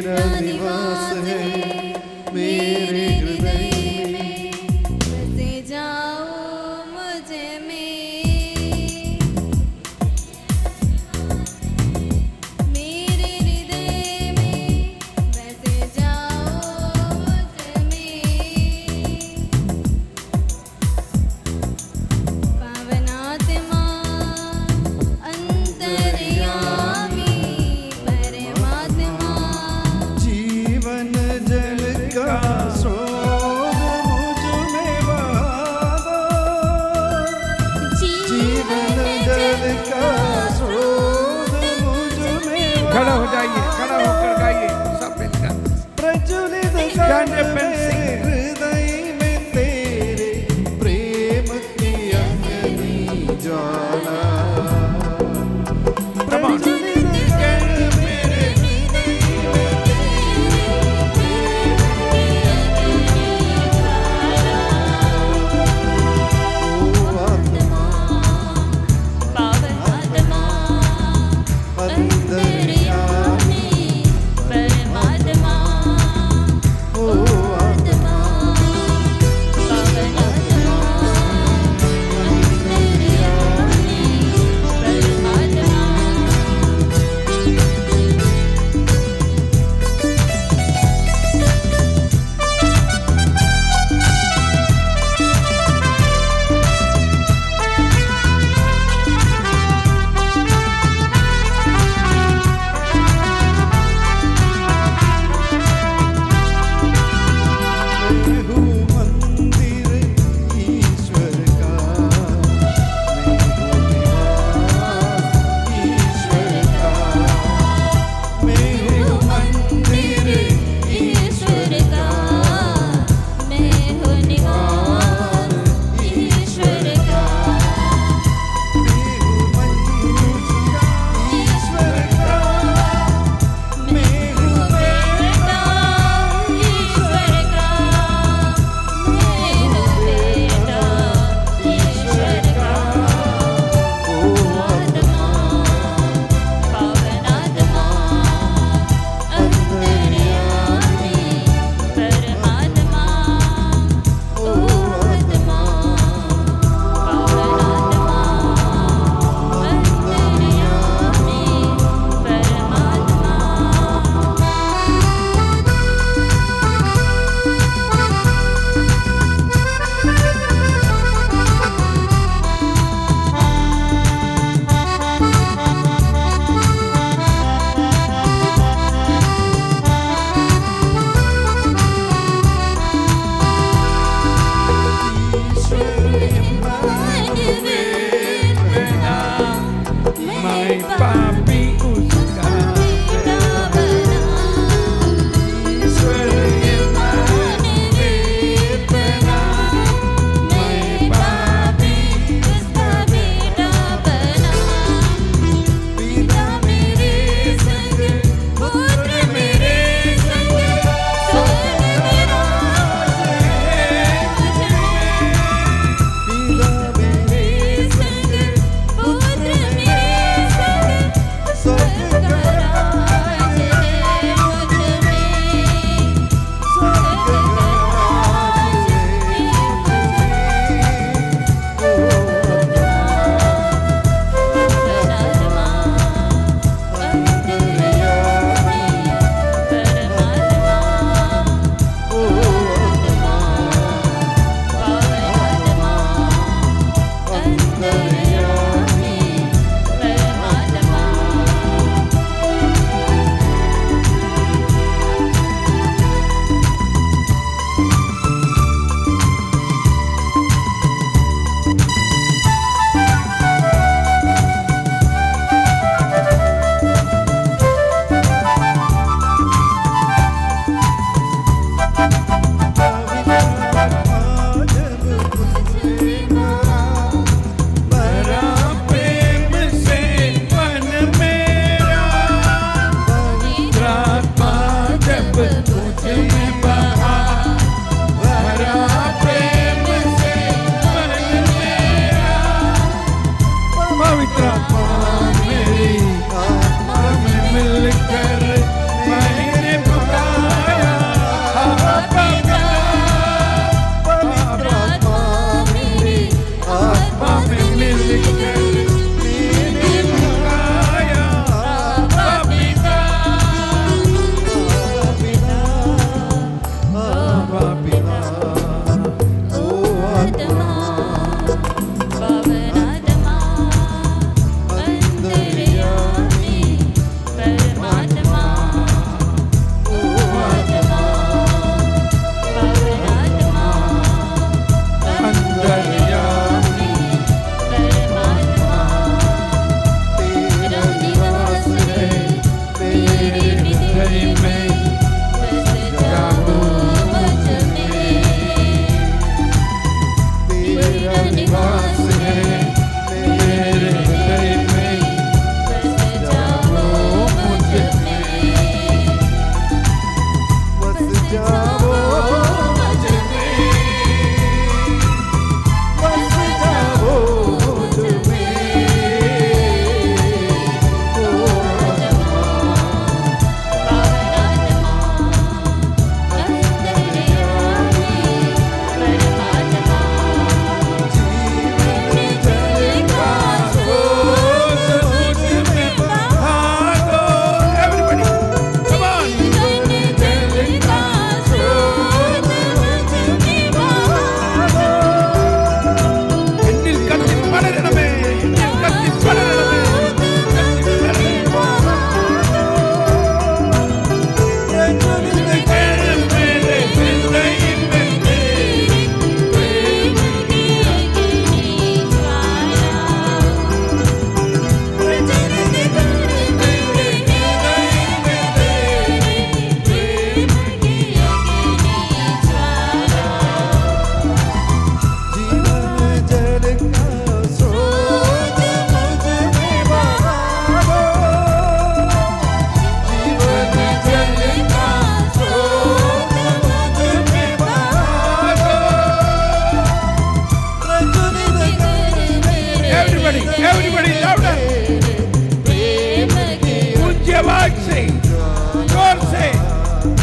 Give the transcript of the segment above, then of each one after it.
तेरा निवास है। Oh.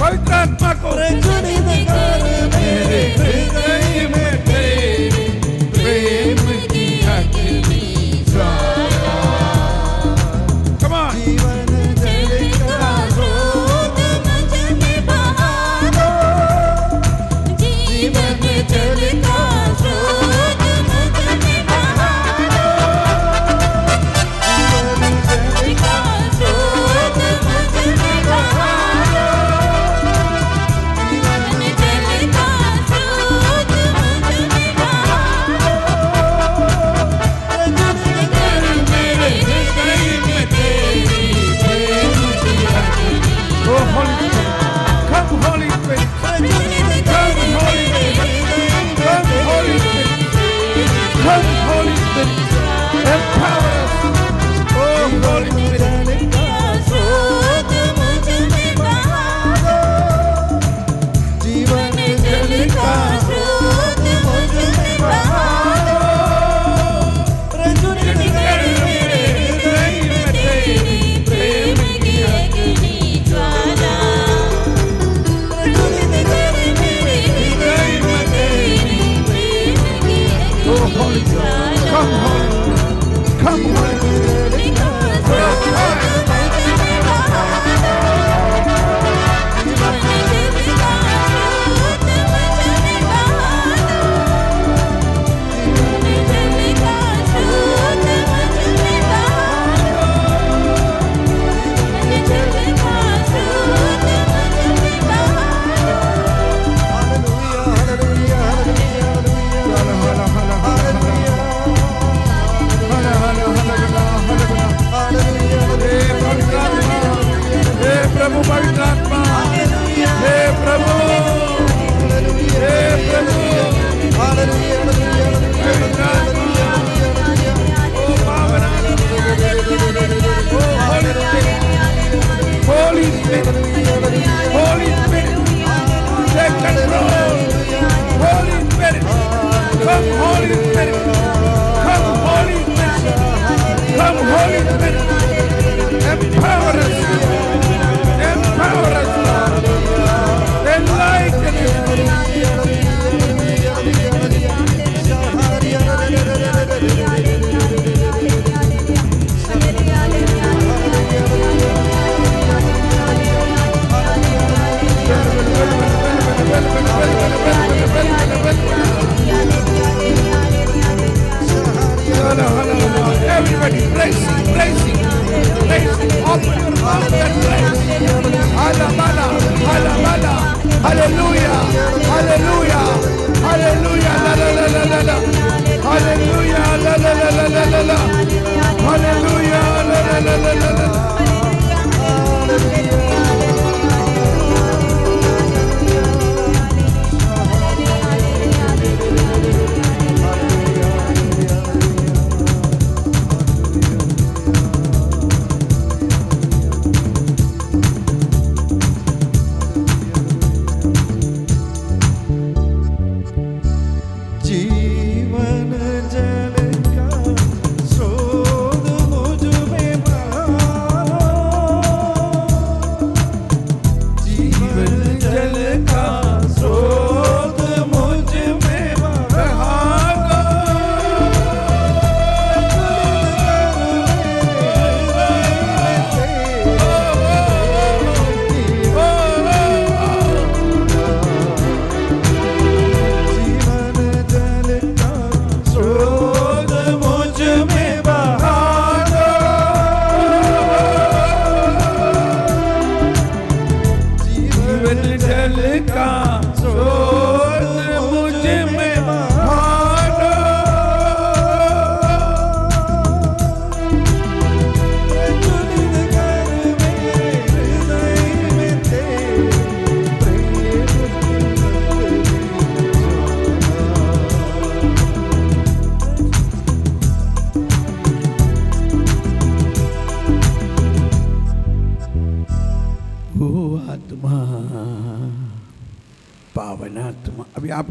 पवित्र आत्मा को प्रज्वलित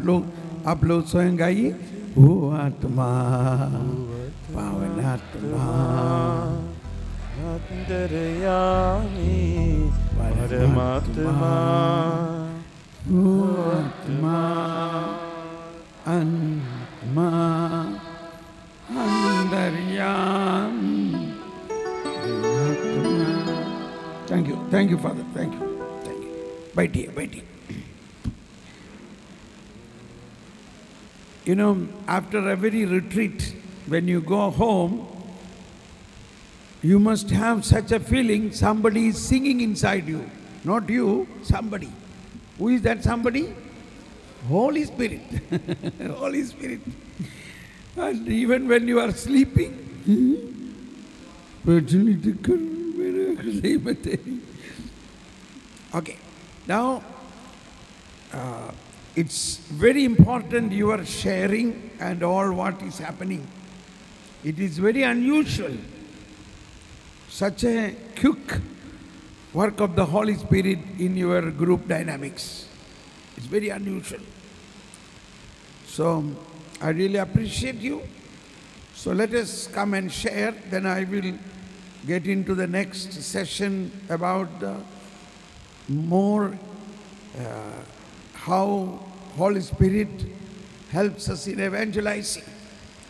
लोग, आप लोग स्वयं गाइए। वो आत्मा, पावन आत्मा अंतरयामी परमात्मा आत्मा आत्मा thank you thank you father thank you thank you बैठिए बैठिए। You know, after every retreat, when you go home, you must have such a feeling somebody is singing inside you. Not you, somebody. Who is that somebody? Holy Spirit. Holy Spirit. And even when you are sleeping, okay. Now, uh, it's very important you are sharing and all what is happening. It is very unusual. Such a quick work of the Holy Spirit in your group dynamics. It's very unusual. So I really appreciate you. So let us come and share. Then I will get into the next session about the more uh, how Holy Spirit helps us in evangelizing.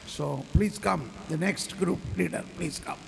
So please come, the next group leader, please come.